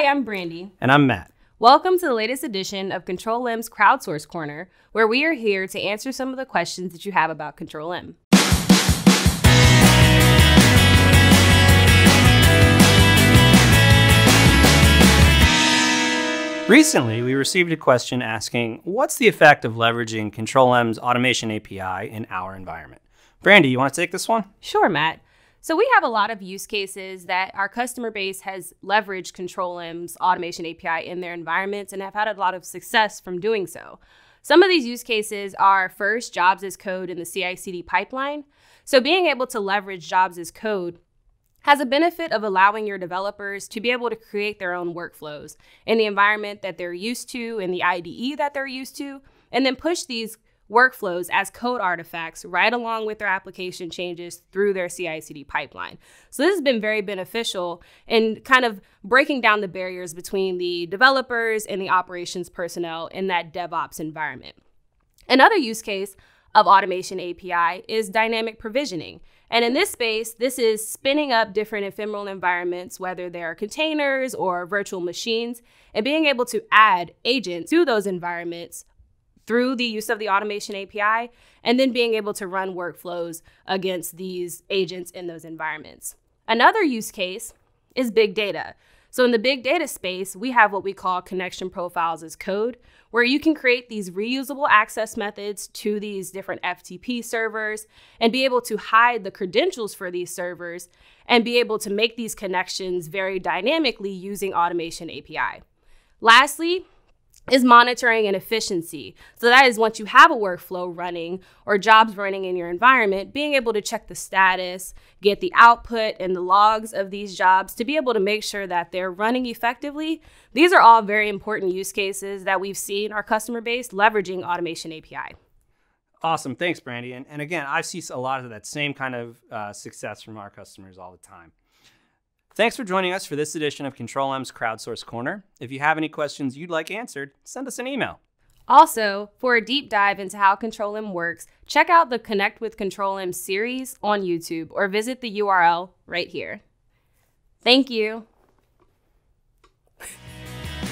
Hi, I'm Brandi. And I'm Matt. Welcome to the latest edition of Control M's Crowdsource Corner, where we are here to answer some of the questions that you have about Control M. Recently, we received a question asking, what's the effect of leveraging Control M's automation API in our environment? Brandi, you want to take this one? Sure, Matt. So we have a lot of use cases that our customer base has leveraged Control M's automation API in their environments and have had a lot of success from doing so. Some of these use cases are first jobs as code in the CI/CD pipeline. So being able to leverage jobs as code has a benefit of allowing your developers to be able to create their own workflows in the environment that they're used to, in the IDE that they're used to, and then push these workflows as code artifacts right along with their application changes through their CI CD pipeline. So, this has been very beneficial in kind of breaking down the barriers between the developers and the operations personnel in that DevOps environment. Another use case of Automation API is dynamic provisioning. And in this space, this is spinning up different ephemeral environments, whether they're containers or virtual machines, and being able to add agents to those environments through the use of the automation API, and then being able to run workflows against these agents in those environments. Another use case is big data. So, in the big data space, we have what we call connection profiles as code, where you can create these reusable access methods to these different FTP servers and be able to hide the credentials for these servers and be able to make these connections very dynamically using Automation API. Lastly, is monitoring and efficiency. So that is once you have a workflow running or jobs running in your environment, being able to check the status, get the output and the logs of these jobs to be able to make sure that they're running effectively. These are all very important use cases that we've seen our customer base leveraging Automation API. Awesome. Thanks, Brandi. And, and again, I see a lot of that same kind of uh, success from our customers all the time. Thanks for joining us for this edition of Control M's Crowdsource Corner. If you have any questions you'd like answered, send us an email. Also, for a deep dive into how Control M works, check out the Connect with Control M series on YouTube or visit the URL right here. Thank you.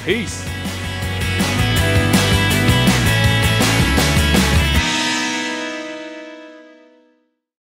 Peace.